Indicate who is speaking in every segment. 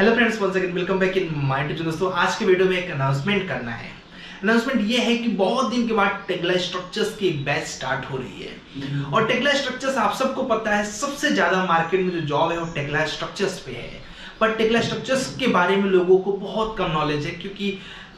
Speaker 1: Hello friends once again welcome back in mind to दोस्तों आज के वीडियो में एक अनाउंसमेंट करना है। अनाउंसमेंट ये है कि बहुत दिन के बाद टेक्ला स्ट्रक्चर्स की बैच स्टार्ट हो रही है। और टेक्ला स्ट्रक्चर्स आप सबको पता है सबसे ज़्यादा मार्केट में जो जॉब है वो टेक्ला स्ट्रक्चर्स पे है। पर टेक्ला स्ट्रक्चर्स के बारे में लोगों को बहुत कम नॉलेज है क्योंकि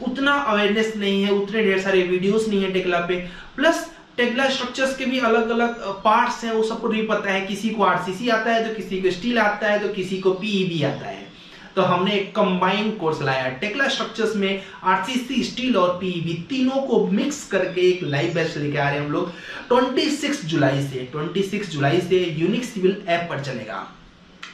Speaker 1: उतना अवेयरनेस नहीं है उतने ढेर सारे वीडियोस नहीं है टेक्ला पे। प्लस टेक्ला स्ट्रक्चर्स के भी अलग अलग पार्ट्स हैं वो सबको नहीं पता है किसी को आरसीसी आता है तो किसी को स्टील आता है तो किसी को पीईबी आता है। तो हमने एक कंबाइन कोर्स लाया। टेक्ला स्ट्रक्चर्स में आरसीसी स्टील और पीवी तीनों को मिक्स करके एक लाइव बैच लेके आ रहे हैं हम लोग। 26 जुलाई से 26 जुलाई से यूनिक सिविल ऐप पर चलेगा।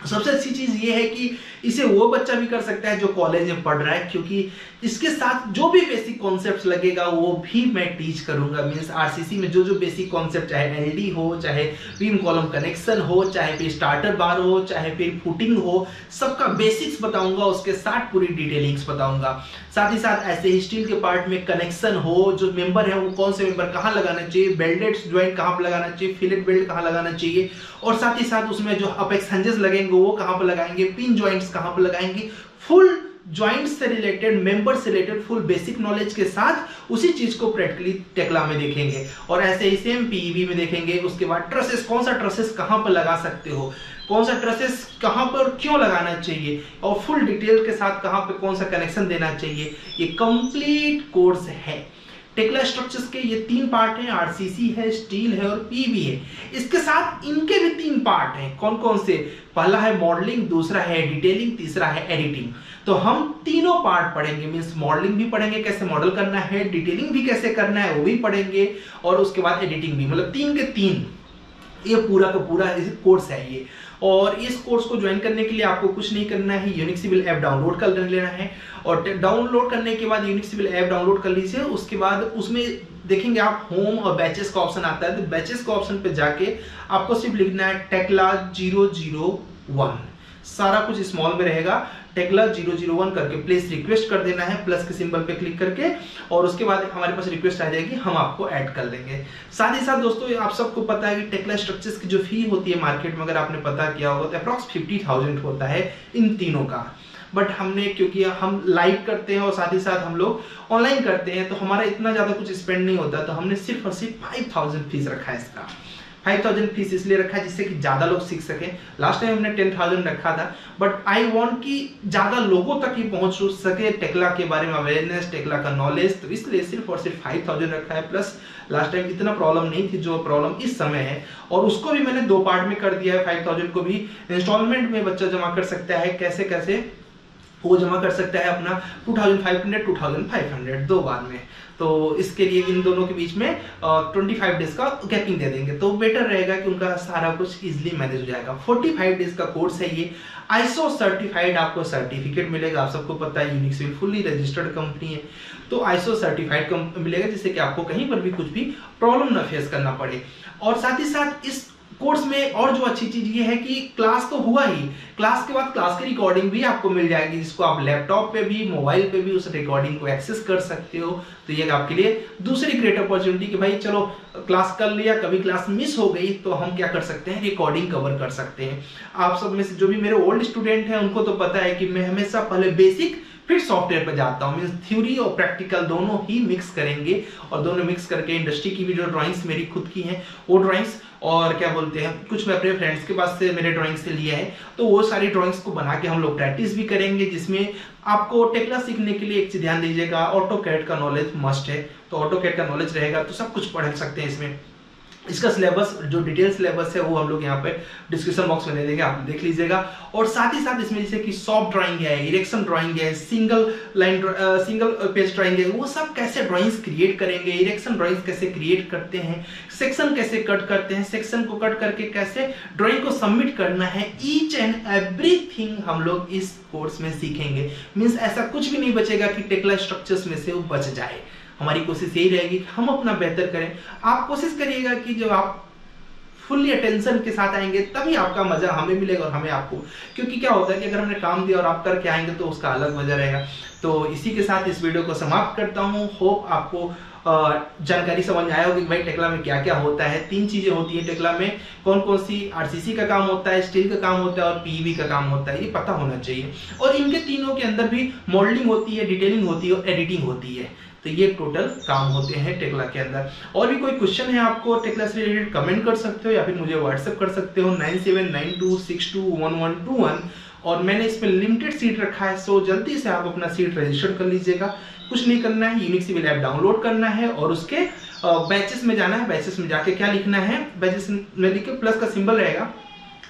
Speaker 1: सबसे अच्छी चीज़ ये है कि इसे वो बच्चा भी कर सकता है जो कॉलेज में पढ़ रहा है, क्योंकि इसके साथ जो भी बेसिक कॉन्सेप्ट लगेगा, वो भी मैं टीच करूँगा। मीन्स आरसीसी में जो जो बेसिक कॉन्सेप्ट चाहे एलडी हो, चाहे बीम कॉलम कनेक्शन हो, चाहे फिर स्टार्टर बार हो, चाहे फिर फुटिंग हो, सबका बेसिक्स बताऊँगा, उसके साथ पूरी डिटेलिंग्स बताऊँगा। साथ ही साथ ऐसे ही स्टील के पार्ट में कनेक्शन हो, जो मेंबर है, वो कौन से मेंबर कहाँ लगाना चाहिए? बेल्टेड ज्वाइंट कहाँ पर लगाना चाहिए? फिलेट बेल्ट कहाँ लगाना चाहिए? और साथ ही साथ उसमें जो अपेक्स हंजेस लगेंगे, वो कहाँ पर लगाएँगे? पिन ज्वाइंट्स कहाँ पर लगाएँगे? फुल ज्वाइंट से रिलेटेड मेंबर से रिलेटेड फुल बेसिक नॉलेज के साथ उसी चीज़ को प्रैक्टिकली टेक्ला में देखेंगे। और ऐसे ही सेम पीईबी में देखेंगे। उसके बाद ट्रसेस कौन सा ट्रसेस कहाँ पर लगा सकते हो? कौन सा ट्रसेस कहाँ पर क्यों लगाना चाहिए? और फुल डिटेल के साथ कहाँ पर कौन सा कनेक्शन देना चाहिए? ये कंप्लीट कोर्स है। टेक्ला स्ट्रक्चर्स के ये तीन पार्ट हैं आरसीसी है स्टील है और पीवी है। इसके साथ इनके भी तीन पार्ट हैं। कौन कौन से? पहला है मॉडलिंग दूसरा है डिटेलिंग तीसरा है एडिटिंग तो हम तीनों पार्ट पढ़ेंगे मीन्स मॉडलिंग भी पढ़ेंगे, कैसे मॉडल करना है डिटेलिंग भी कैसे करना है, वो भी पढ़ेंगे, और उसके बाद एडिटिंग भी। मतलब तीन के तीन। ये पूरा का पूरा कोर्स है ये। और इस कोर्स को ज्वाइन करने के लिए आपको कुछ नहीं करना है यूनिक सिविल ऐप डाउनलोड कर लेना है। और डाउनलोड करने के बाद यूनिक सिविल ऐप डाउनलोड कर लीजिए, उसके बाद उसमें देखेंगे आप होम और बैचेस का ऑप्शन आता है। तो बैचेस का ऑप्शन पे जाके आपको सिर्फ़ लिखना है टेक्ला ज़ीरो ज़ीरो वन सारा कुछ स्मॉल में रहेगा। टेक्ला ज़ीरो ज़ीरो वन करके प्लीज़ रिक्वेस्ट कर देना है प्लस के सिंबल पे क्लिक करके, और उसके बाद हमारे पास रिक्वेस्ट आ जाएगी, हम आपको ऐड कर लेंगे। साथ ही साथ दोस्तों आप सबको पता है कि टेक्ला स्ट्रक्चर्स की जो फ़ी होती है मार्केट में, अगर आपने पता किया होगा तो अप्रॉक्स फिफ्टी थाउज़ेंड होता है इन तीनों का। बट हमने, क्योंकि हम लाइव करते हैं और साथ ही साथ हम लोग ऑनलाइन करते हैं तो हमारा इतना ज़्यादा कुछ स्पेंड नहीं होता तो हमने सिर्फ़ और सिर्फ़ फाइव थाउज़ेंड फ़ीस रखा है इसका। फाइव थाउज़ेंड फ़ीस इसलिए रखा जिससे कि ज़्यादा लोग सीख सके। लास्ट टाइम हमने टेन थाउज़ेंड रखा था बट आई वॉन्ट कि ज़्यादा लोगों तक ही पहुँच सके टेक्ला के बारे में अवेयरनेस टेक्ला का नॉलेज तो इसलिए सिर्फ़ और सिर्फ़ फाइव थाउज़ेंड रखा है प्लस लास्ट टाइम इतना प्रॉब्लम नहीं थी जो प्रॉब्लम इस समय है। और उसको भी मैंने दो पार्ट में कर दिया है, फाइव थाउज़ेंड को भी। इंस्टॉलमेंट में बच्चा जमा कर सकता है कैसे कैसे वो जमा कर सकता है अपना 2500 2500 दो बार में। तो इसके लिए इन दोनों के बीच में ट्वेंटी फाइव डेज़ का गैपिंग दे देंगे। तो बेटर रहेगा कि उनका सारा कुछ इजिली मैनेज हो जाएगा। फोर्टी फाइव डेज़ का कोर्स है ये। आईसो सर्टिफाइड आपको सर्टिफिकेट मिलेगा। आप सबको पता है Unique Civil fully registered company है। तो आईसो सर्टिफाइड मिलेगा, जिससे कि आपको कहीं पर भी कुछ भी प्रॉब्लम ना फेस करना पड़े। और साथ ही साथ इस कोर्स में और जो अच्छी चीज़ ये है कि क्लास तो हुआ ही। क्लास के बाद क्लास की रिकॉर्डिंग भी आपको मिल जाएगी, जिसको आप लैपटॉप पे भी मोबाइल पे भी उस रिकॉर्डिंग को एक्सेस कर सकते हो। तो ये आपके लिए दूसरी ग्रेट अपॉर्चुनिटी कि भाई चलो क्लास कर लिया, कभी क्लास मिस हो गई तो हम क्या कर सकते हैं? रिकॉर्डिंग कवर कर सकते हैं। आप सब में से जो भी मेरे ओल्ड स्टूडेंट हैं, उनको तो पता है कि मैं हमेशा पहले बेसिक फिर सॉफ्टवेयर पर जाता हूँ। मीन थ्योरी और प्रैक्टिकल दोनों ही मिक्स करेंगे। और दोनों मिक्स करके इंडस्ट्री की भी जो ड्राइंग्स मेरी खुद की हैं, वो ड्राइंग्स और क्या बोलते हैं, कुछ मैं अपने फ्रेंड्स के पास से मेरे ड्राइंग्स से लिया है। तो वो सारी ड्राइंग्स को बना के हम लोग प्रैक्टिस भी करेंगे, जिसमें आपको टेक्ला सीखने के लिए एक चीज़ ध्यान दीजिएगा ऑटो कैट का नॉलेज मस्ट है। तो ऑटो कैट का नॉलेज रहेगा तो सब कुछ पढ़ सकते हैं इसमें। इसका सिलेबस जो डिटेल सिलेबस है, वो हम लोग यहाँ पे डिस्क्रिप्शन बॉक्स में दे देंगे, आप देख लीजिएगा। और साथ ही साथ इसमें जैसे कि सॉफ्ट ड्राइंग है इरेक्शन ड्राइंग है single line single page drawing है, वो सब कैसे ड्राइंग्स क्रिएट करेंगे इरेक्शन ड्राइंग्स कैसे क्रिएट करते हैं सेक्शन कैसे कट करते हैं सेक्शन को कट करके कैसे ड्राइंग को सबमिट करना है ईच एंड एवरीथिंग हम लोग इस कोर्स में सीखेंगे। मीन्स ऐसा कुछ भी नहीं बचेगा कि टेक्ला स्ट्रक्चर्स में से वो बच जाए। हमारी कोशिश यही रहेगी, हम अपना बेहतर करें। आप कोशिश करिएगा कि जब आप फुल्ली अटेंशन के साथ आएँगे, तभी आपका मज़ा हमें मिलेगा और हमें आपको। क्योंकि क्या होता है कि अगर हमने काम दिया और आप करके आएँगे तो उसका अलग मज़ा रहेगा। तो इसी के साथ इस वीडियो को समाप्त करता हूँ। होप आपको जानकारी समझ में आया होगी भाई टेकला में क्या क्या होता है। तीन चीज़ें होती है टेक्ला में। कौन कौन सी आरसीसी का काम होता है, स्टील का काम होता है और पीवी का काम होता है, ये पता होना चाहिए। और इनके तीनों के अंदर भी मॉडलिंग होती है डिटेलिंग होती है और एडिटिंग होती है। तो ये टोटल काम होते हैं टेक्ला के अंदर। और भी कोई क्वेश्चन है आपको टेक्ला से रिलेटेड कमेंट कर सकते हो या फिर मुझे व्हाट्सएप कर सकते हो nine seven nine two six two one one two one और मैंने इसमें लिमिटेड सीट रखा है सो जल्दी से आप अपना सीट रजिस्टर कर लीजिएगा। कुछ नहीं करना है यूनिक सिविल ऐप डाउनलोड करना है और उसके बैचेस में जाना है। बैचेस में जाके क्या लिखना है? बैचेस में लिख प्लस का सिंबल रहेगा।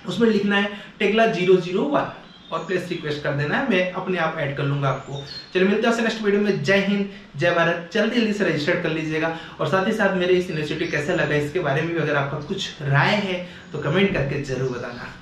Speaker 1: उसमें लिखना है टेक्ला ज़ीरो ज़ीरो वन और प्लेस रिक्वेस्ट कर देना है मैं अपने आप ऐड कर लूँगा आपको। चलिए मिलते हैं नेक्स्ट वीडियो में। जय हिंद, जय भारत। जल्दी जल्दी से रजिस्टर कर लीजिएगा। और साथ ही साथ मेरे इस यूनिवर्सिटी कैसा लगा, इसके बारे में भी अगर आपका कुछ राय है तो कमेंट करके ज़रूर बताना।